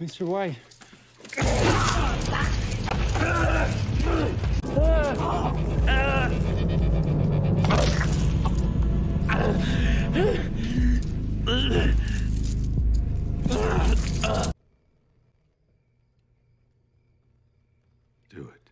Mr. White. Do it.